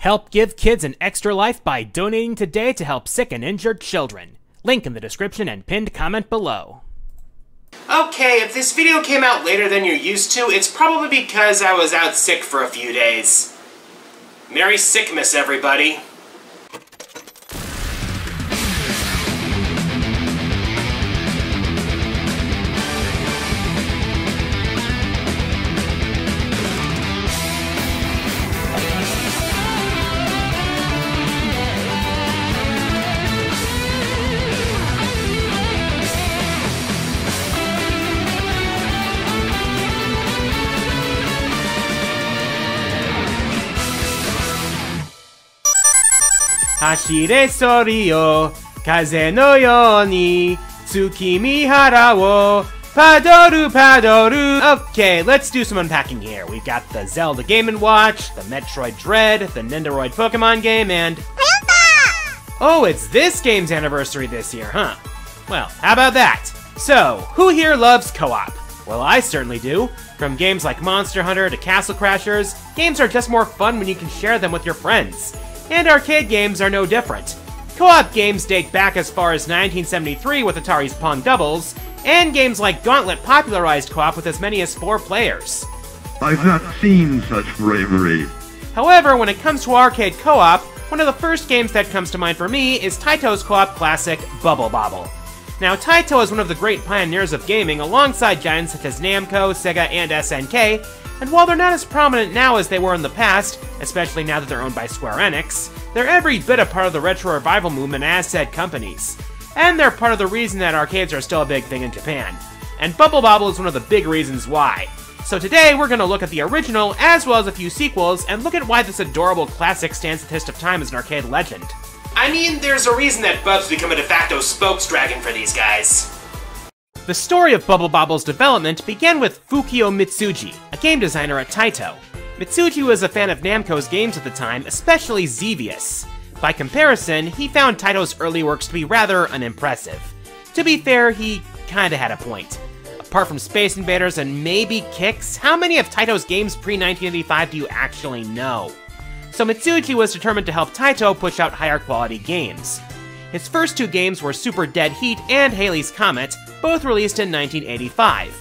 Help give kids an extra life by donating today to help sick and injured children. Link in the description and pinned comment below. Okay, if this video came out later than you're used to, it's probably because I was out sick for a few days. Merry Sickmas, everybody. 走れそりよ風のように月見原を Paddle, paddle. Okay, let's do some unpacking here. We've got the Zelda Game & Watch, the Metroid Dread, the Nendoroid Pokemon game, and... Oh, it's this game's anniversary this year, huh? Well, how about that? So, who here loves co-op? Well, I certainly do. From games like Monster Hunter to Castle Crashers, games are just more fun when you can share them with your friends and arcade games are no different. Co-op games date back as far as 1973 with Atari's Pong Doubles, and games like Gauntlet popularized co-op with as many as four players. I've not seen such bravery. However, when it comes to arcade co-op, one of the first games that comes to mind for me is Taito's co-op classic, Bubble Bobble. Now, Taito is one of the great pioneers of gaming alongside giants such as Namco, Sega, and SNK, and while they're not as prominent now as they were in the past, especially now that they're owned by Square Enix, they're every bit a part of the retro revival movement as said companies. And they're part of the reason that arcades are still a big thing in Japan. And Bubble Bobble is one of the big reasons why. So today we're going to look at the original as well as a few sequels and look at why this adorable classic stands the test of time as an arcade legend. I mean, there's a reason that Bub's become a de facto spokes dragon for these guys. The story of Bubble Bobble's development began with Fukio Mitsuji, a game designer at Taito. Mitsuji was a fan of Namco's games at the time, especially Xevious. By comparison, he found Taito's early works to be rather unimpressive. To be fair, he kinda had a point. Apart from Space Invaders and maybe Qix, how many of Taito's games pre-1985 do you actually know? So Mitsuji was determined to help Taito push out higher quality games. His first two games were Super Dead Heat and Halley's Comet, both released in 1985.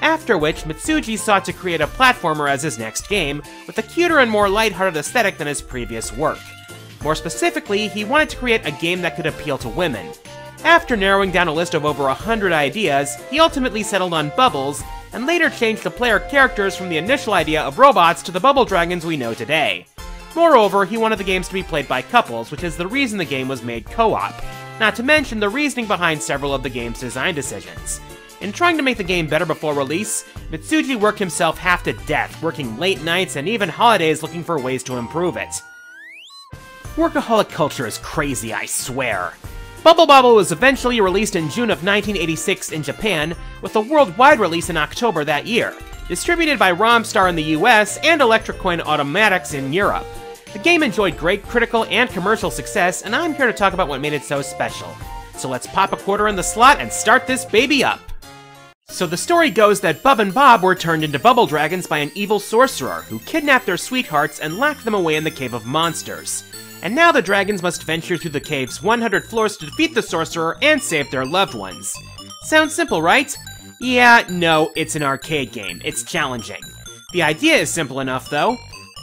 After which, Mitsuji sought to create a platformer as his next game, with a cuter and more lighthearted aesthetic than his previous work. More specifically, he wanted to create a game that could appeal to women. After narrowing down a list of over 100 ideas, he ultimately settled on Bubbles, and later changed the player characters from the initial idea of robots to the Bubble Dragons we know today. Moreover, he wanted the games to be played by couples, which is the reason the game was made co-op, not to mention the reasoning behind several of the game's design decisions. In trying to make the game better before release, Mitsuji worked himself half to death, working late nights and even holidays looking for ways to improve it. Workaholic culture is crazy, I swear. Bubble Bobble was eventually released in June of 1986 in Japan, with a worldwide release in October that year, distributed by Romstar in the US and Electrocoin Automatics in Europe. The game enjoyed great critical and commercial success, and I'm here to talk about what made it so special. So let's pop a quarter in the slot and start this baby up! So the story goes that Bub and Bob were turned into bubble dragons by an evil sorcerer who kidnapped their sweethearts and locked them away in the Cave of Monsters. And now the dragons must venture through the cave's 100 floors to defeat the sorcerer and save their loved ones. Sounds simple, right? Yeah, no, it's an arcade game. It's challenging. The idea is simple enough, though.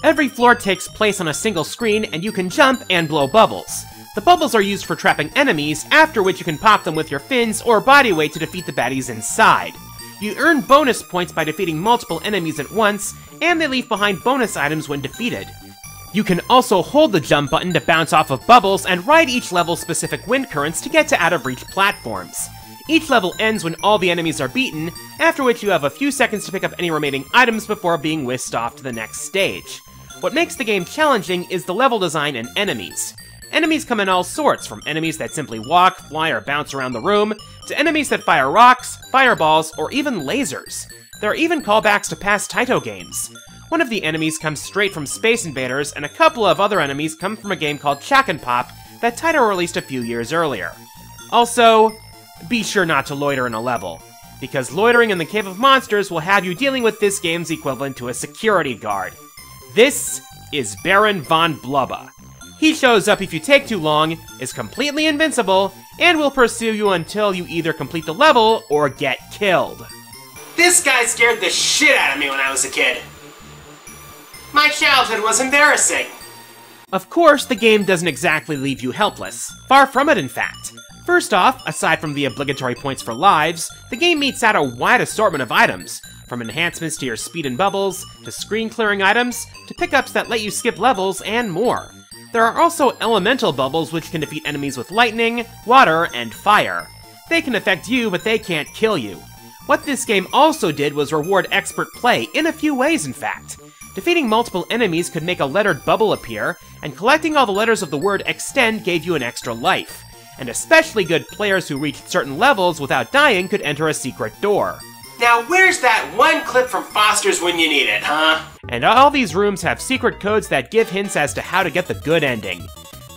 Every floor takes place on a single screen, and you can jump and blow bubbles. The bubbles are used for trapping enemies, after which you can pop them with your fins or body weight to defeat the baddies inside. You earn bonus points by defeating multiple enemies at once, and they leave behind bonus items when defeated. You can also hold the jump button to bounce off of bubbles and ride each level's specific wind currents to get to out-of-reach platforms. Each level ends when all the enemies are beaten, after which you have a few seconds to pick up any remaining items before being whisked off to the next stage. What makes the game challenging is the level design and enemies. Enemies come in all sorts, from enemies that simply walk, fly, or bounce around the room, to enemies that fire rocks, fireballs, or even lasers. There are even callbacks to past Taito games. One of the enemies comes straight from Space Invaders, and a couple of other enemies come from a game called Chack'n Pop that Taito released a few years earlier. Also, be sure not to loiter in a level, because loitering in the Cave of Monsters will have you dealing with this game's equivalent to a security guard. This is Baron von Blubba. He shows up if you take too long, is completely invincible, and will pursue you until you either complete the level or get killed. This guy scared the shit out of me when I was a kid. My childhood was embarrassing. Of course, the game doesn't exactly leave you helpless. Far from it, in fact. First off, aside from the obligatory points for lives, the game meets out a wide assortment of items, from enhancements to your speed and bubbles, to screen clearing items, to pickups that let you skip levels, and more. There are also elemental bubbles which can defeat enemies with lightning, water, and fire. They can affect you, but they can't kill you. What this game also did was reward expert play, in a few ways in fact. Defeating multiple enemies could make a lettered bubble appear, and collecting all the letters of the word extend gave you an extra life. And especially good players who reached certain levels without dying could enter a secret door. Now, where's that one clip from Foster's when you need it, huh? And all these rooms have secret codes that give hints as to how to get the good ending.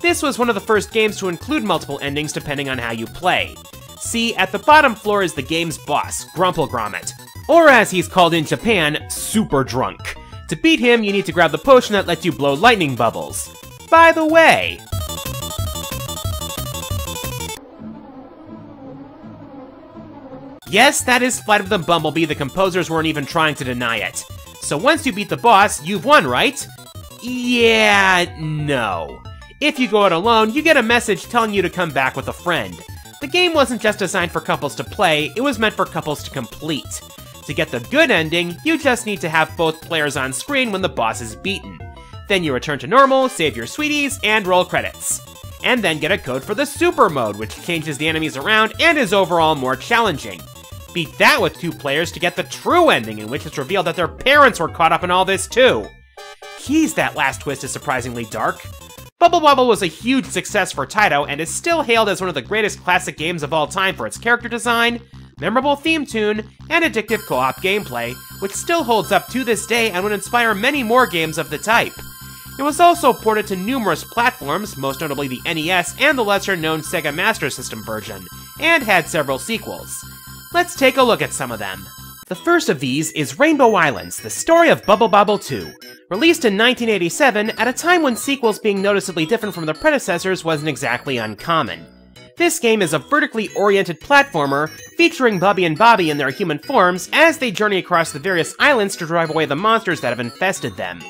This was one of the first games to include multiple endings depending on how you play. See, at the bottom floor is the game's boss, Grumple Gromit, or as he's called in Japan, Super Drunk. To beat him, you need to grab the potion that lets you blow lightning bubbles. By the way, Yes, that is Flight of the Bumblebee, the composers weren't even trying to deny it. So once you beat the boss, you've won, right? Yeah, no. If you go it alone, you get a message telling you to come back with a friend. The game wasn't just designed for couples to play, it was meant for couples to complete. To get the good ending, you just need to have both players on screen when the boss is beaten. Then you return to normal, save your sweeties, and roll credits. And then get a code for the super mode, which changes the enemies around and is overall more challenging. Beat that with two players to get the true ending, in which it's revealed that their parents were caught up in all this too. Keys, that last twist is surprisingly dark. Bubble Bobble was a huge success for Taito and is still hailed as one of the greatest classic games of all time for its character design, memorable theme tune, and addictive co-op gameplay, which still holds up to this day and would inspire many more games of the type. It was also ported to numerous platforms, most notably the NES and the lesser-known Sega Master System version, and had several sequels. Let's take a look at some of them. The first of these is Rainbow Islands, the story of Bubble Bobble 2. Released in 1987, at a time when sequels being noticeably different from their predecessors wasn't exactly uncommon. This game is a vertically oriented platformer featuring Bubby and Bobby in their human forms as they journey across the various islands to drive away the monsters that have infested them.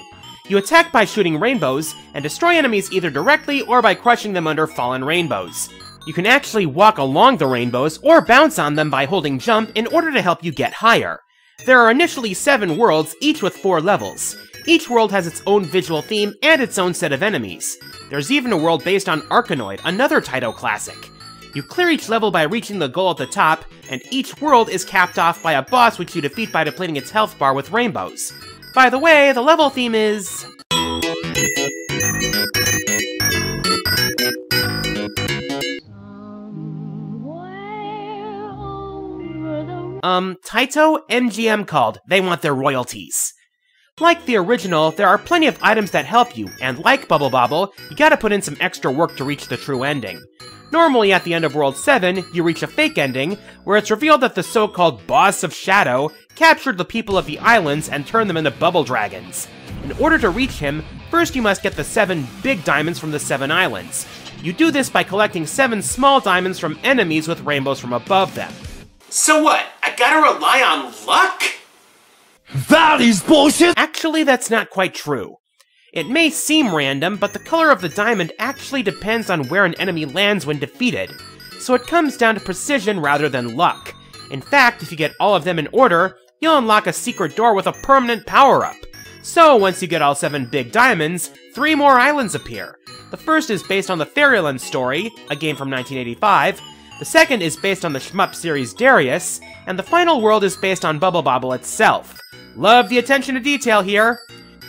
You attack by shooting rainbows, and destroy enemies either directly or by crushing them under fallen rainbows. You can actually walk along the rainbows or bounce on them by holding jump in order to help you get higher. There are initially seven worlds, each with four levels. Each world has its own visual theme and its own set of enemies. There's even a world based on Arkanoid, another Taito classic. You clear each level by reaching the goal at the top, and each world is capped off by a boss which you defeat by depleting its health bar with rainbows. By the way, the level theme is... Um, Taito MGM called. They want their royalties. Like the original, there are plenty of items that help you, and like Bubble Bobble, you gotta put in some extra work to reach the true ending. Normally, at the end of World 7, you reach a fake ending, where it's revealed that the so-called Boss of Shadow captured the people of the islands and turned them into bubble dragons. In order to reach him, first you must get the seven big diamonds from the seven islands. You do this by collecting seven small diamonds from enemies with rainbows from above them. So what? I gotta rely on luck? That is bullshit! Actually, that's not quite true. It may seem random, but the color of the diamond actually depends on where an enemy lands when defeated, so it comes down to precision rather than luck. In fact, if you get all of them in order, you'll unlock a secret door with a permanent power-up. So, once you get all seven big diamonds, three more islands appear. The first is based on the Fairyland story, a game from 1985, the second is based on the shmup series Darius, and the final world is based on Bubble Bobble itself. Love the attention to detail here!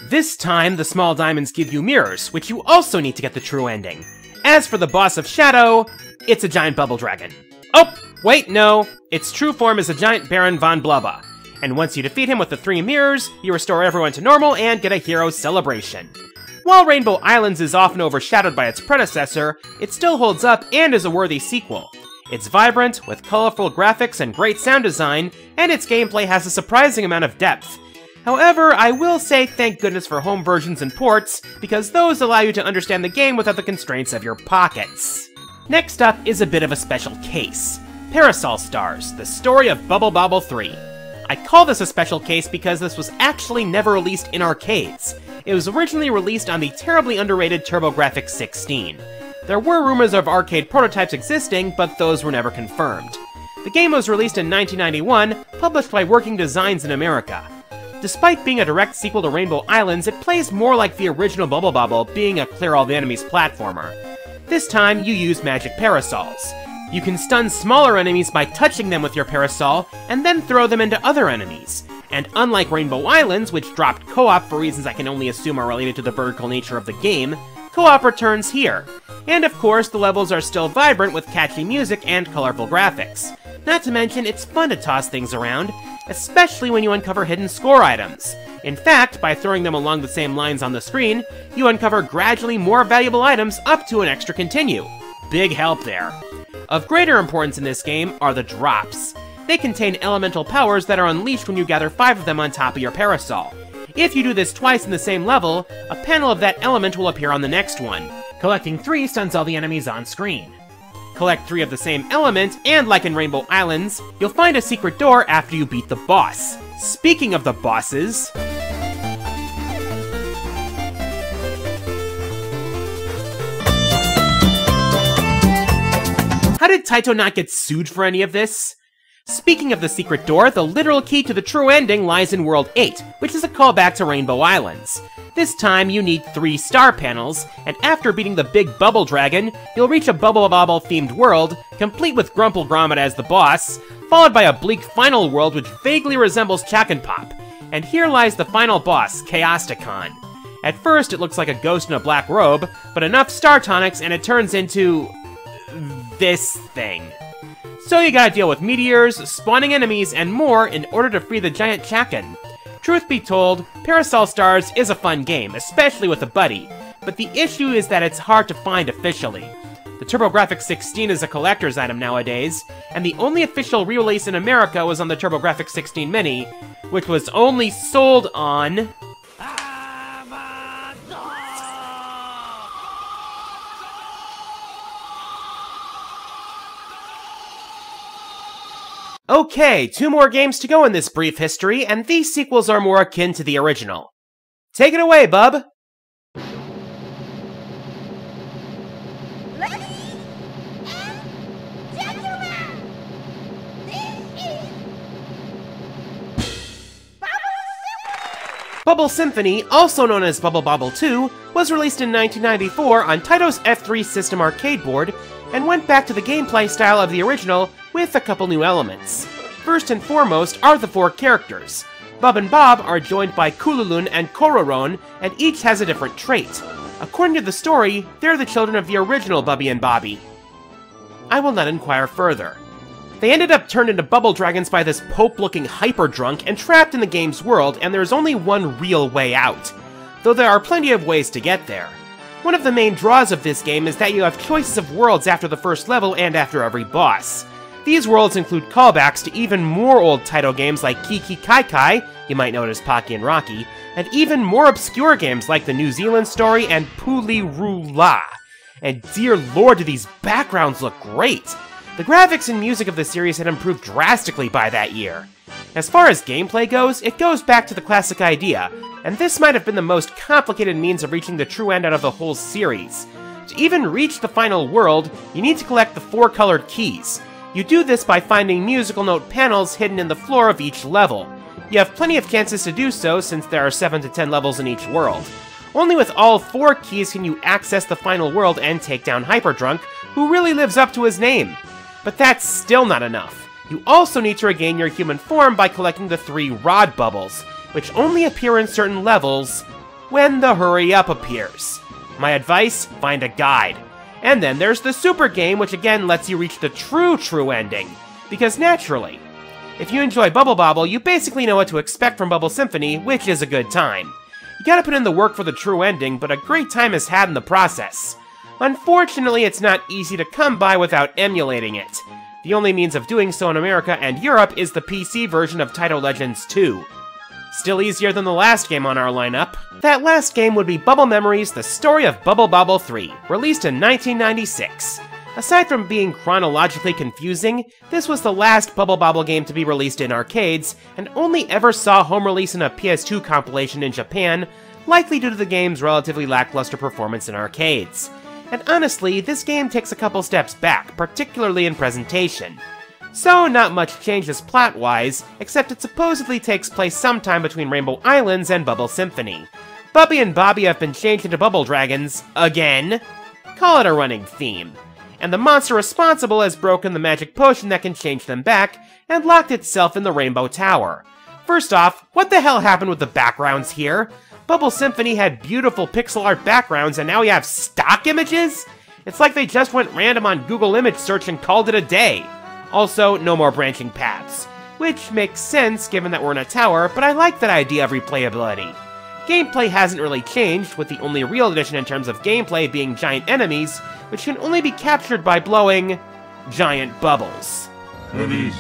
This time, the small diamonds give you mirrors, which you also need to get the true ending. As for the boss of Shadow, it's a giant bubble dragon. Oh, wait, no. Its true form is a giant Baron von Blubba. And once you defeat him with the three mirrors, you restore everyone to normal and get a hero celebration. While Rainbow Islands is often overshadowed by its predecessor, it still holds up and is a worthy sequel. It's vibrant, with colorful graphics and great sound design, and its gameplay has a surprising amount of depth. However, I will say thank goodness for home versions and ports, because those allow you to understand the game without the constraints of your pockets. Next up is a bit of a special case. Parasol Stars, the story of Bubble Bobble 3. I call this a special case because this was actually never released in arcades. It was originally released on the terribly underrated TurboGrafx 16. There were rumors of arcade prototypes existing, but those were never confirmed. The game was released in 1991, published by Working Designs in America. Despite being a direct sequel to Rainbow Islands, it plays more like the original Bubble Bobble, being a clear all the enemies platformer. This time, you use magic parasols. You can stun smaller enemies by touching them with your parasol, and then throw them into other enemies. And unlike Rainbow Islands, which dropped co-op for reasons I can only assume are related to the vertical nature of the game, co-op returns here. And of course, the levels are still vibrant with catchy music and colorful graphics. Not to mention, it's fun to toss things around, especially when you uncover hidden score items. In fact, by throwing them along the same lines on the screen, you uncover gradually more valuable items up to an extra continue. Big help there. Of greater importance in this game are the drops. They contain elemental powers that are unleashed when you gather 5 of them on top of your parasol. If you do this twice in the same level, a panel of that element will appear on the next one. Collecting 3 stuns all the enemies on screen. Collect 3 of the same element, and like in Rainbow Islands, you'll find a secret door after you beat the boss. Speaking of the bosses... How did Taito not get sued for any of this? Speaking of the secret door, the literal key to the true ending lies in World 8, which is a callback to Rainbow Islands. This time, you need three star panels, and after beating the big bubble dragon, you'll reach a Bubble Bobble themed world, complete with Grumple Gromit as the boss, followed by a bleak final world which vaguely resembles Chack'n Pop. And here lies the final boss, Chaosticon. At first, it looks like a ghost in a black robe, but enough star tonics and it turns into this thing. So you gotta deal with meteors, spawning enemies, and more in order to free the giant Chack'n. Truth be told, Parasol Stars is a fun game, especially with a buddy, but the issue is that it's hard to find officially. The TurboGrafx 16 is a collector's item nowadays, and the only official re-release in America was on the TurboGrafx 16 Mini, which was only sold on... Okay, two more games to go in this brief history, and these sequels are more akin to the original. Take it away, bub! Bubble Symphony, also known as Bubble Bobble 2, was released in 1994 on Taito's F3 system arcade board, and went back to the gameplay style of the original with a couple new elements. First and foremost are the four characters. Bub and Bob are joined by Kululun and Kororon, and each has a different trait. According to the story, they're the children of the original Bubby and Bobby. I will not inquire further. They ended up turned into bubble dragons by this Pope-looking hyper-drunk and trapped in the game's world, and there's only one real way out. Though there are plenty of ways to get there. One of the main draws of this game is that you have choices of worlds after the first level and after every boss. These worlds include callbacks to even more old Taito games like Kiki Kai Kai, you might know it as Pocky and Rocky, and even more obscure games like the New Zealand story and PuLiRuLa. And dear lord, do these backgrounds look great! The graphics and music of the series had improved drastically by that year. As far as gameplay goes, it goes back to the classic idea, and this might have been the most complicated means of reaching the true end out of the whole series. To even reach the final world, you need to collect the four colored keys. You do this by finding musical note panels hidden in the floor of each level. You have plenty of chances to do so since there are 7 to 10 levels in each world. Only with all four keys can you access the final world and take down Hyperdrunk, who really lives up to his name. But that's still not enough. You also need to regain your human form by collecting the three Rod Bubbles, which only appear in certain levels when the Hurry Up appears. My advice, find a guide. And then there's the Super Game, which again lets you reach the true, true ending. Because naturally, if you enjoy Bubble Bobble, you basically know what to expect from Bubble Symphony, which is a good time. You gotta put in the work for the true ending, but a great time is had in the process. Unfortunately, it's not easy to come by without emulating it. The only means of doing so in America and Europe is the PC version of Taito Legends 2. Still easier than the last game on our lineup. That last game would be Bubble Memories The Story of Bubble Bobble 3, released in 1996. Aside from being chronologically confusing, this was the last Bubble Bobble game to be released in arcades, and only ever saw home release in a PS2 compilation in Japan, likely due to the game's relatively lackluster performance in arcades. And honestly, this game takes a couple steps back, particularly in presentation. So, not much changes plot-wise, except it supposedly takes place sometime between Rainbow Islands and Bubble Symphony. Bubby and Bobby have been changed into Bubble Dragons, again. Call it a running theme and the monster responsible has broken the magic potion that can change them back and locked itself in the Rainbow Tower. First off, what the hell happened with the backgrounds here? Bubble Symphony had beautiful pixel art backgrounds and now we have stock images? It's like they just went random on Google image search and called it a day. Also, no more branching paths. Which makes sense given that we're in a tower, but I like that idea of replayability. Gameplay hasn't really changed, with the only real addition in terms of gameplay being giant enemies, which can only be captured by blowing giant bubbles. There is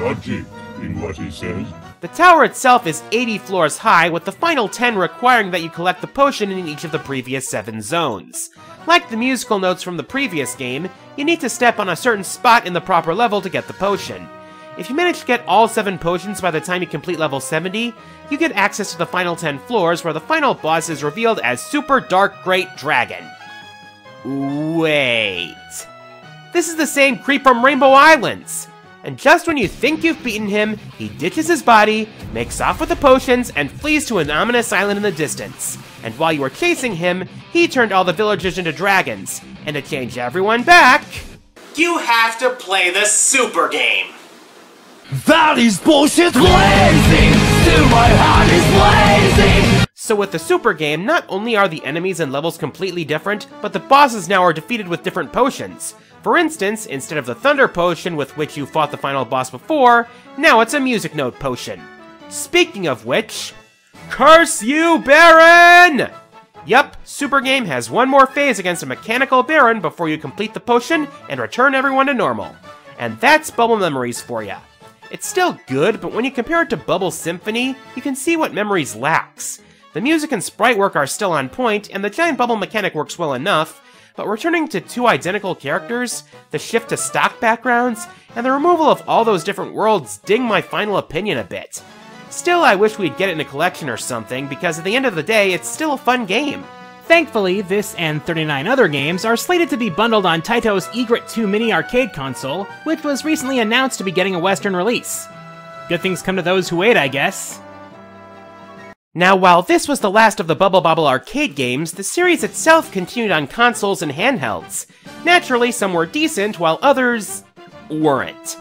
logic in what he says. The tower itself is 80 floors high, with the final 10 requiring that you collect the potion in each of the previous 7 zones. Like the musical notes from the previous game, you need to step on a certain spot in the proper level to get the potion. If you manage to get all 7 potions by the time you complete level 70, you get access to the final 10 floors where the final boss is revealed as Super Dark Great Dragon. Wait. This is the same creep from Rainbow Islands! And just when you think you've beaten him, he ditches his body, makes off with the potions, and flees to an ominous island in the distance. And while you were chasing him, he turned all the villagers into dragons. And to change everyone back... You have to play the super game. That is bullshit! Blazing! Still my heart is blazing! So with the super game, not only are the enemies and levels completely different, but the bosses now are defeated with different potions. For instance, instead of the Thunder Potion with which you fought the final boss before, now it's a Music Note Potion. Speaking of which, Curse you, Baron! Yup, Super Game has one more phase against a mechanical Baron before you complete the potion and return everyone to normal. And that's Bubble Memories for ya. It's still good, but when you compare it to Bubble Symphony, you can see what Memories lacks. The music and sprite work are still on point, and the giant bubble mechanic works well enough, but returning to two identical characters, the shift to stock backgrounds, and the removal of all those different worlds ding my final opinion a bit. Still, I wish we'd get it in a collection or something, because at the end of the day, it's still a fun game. Thankfully, this and 39 other games are slated to be bundled on Taito's Egret 2 mini arcade console, which was recently announced to be getting a Western release. Good things come to those who wait, I guess. Now, while this was the last of the Bubble Bobble arcade games, the series itself continued on consoles and handhelds. Naturally, some were decent, while others weren't.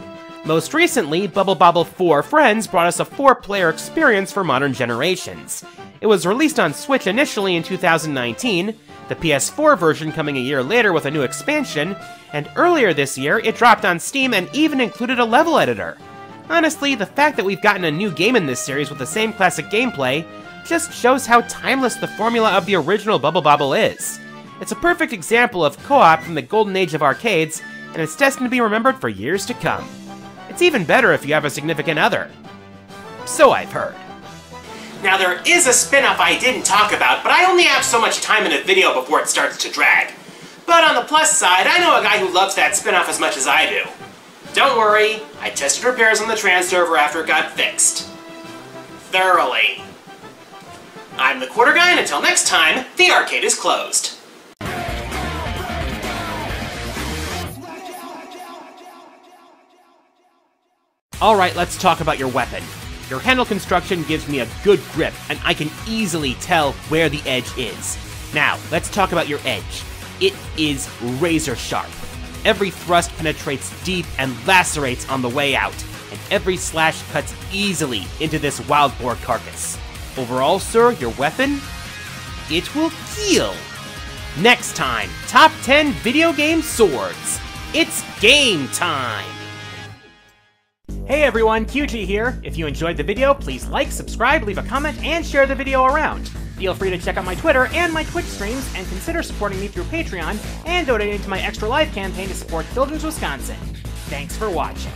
Most recently, Bubble Bobble 4 Friends brought us a four-player experience for modern generations. It was released on Switch initially in 2019, the PS4 version coming a year later with a new expansion, and earlier this year it dropped on Steam and even included a level editor. Honestly, the fact that we've gotten a new game in this series with the same classic gameplay just shows how timeless the formula of the original Bubble Bobble is. It's a perfect example of co-op from the golden age of arcades, and it's destined to be remembered for years to come. It's even better if you have a significant other. So I've heard. Now there is a spin-off I didn't talk about, but I only have so much time in a video before it starts to drag. But on the plus side, I know a guy who loves that spin-off as much as I do. Don't worry, I tested repairs on the trans server after it got fixed. Thoroughly. I'm the Quarter Guy, and until next time, the arcade is closed. Alright, let's talk about your weapon. Your handle construction gives me a good grip, and I can easily tell where the edge is. Now, let's talk about your edge. It is razor sharp. Every thrust penetrates deep and lacerates on the way out, and every slash cuts easily into this wild boar carcass. Overall, sir, your weapon? It will heal. Next time, top 10 video game swords. It's game time! Hey everyone, QG here. If you enjoyed the video, please like, subscribe, leave a comment, and share the video around. Feel free to check out my Twitter and my Twitch streams, and consider supporting me through Patreon and donating to my Extra Life campaign to support Children's Wisconsin. Thanks for watching.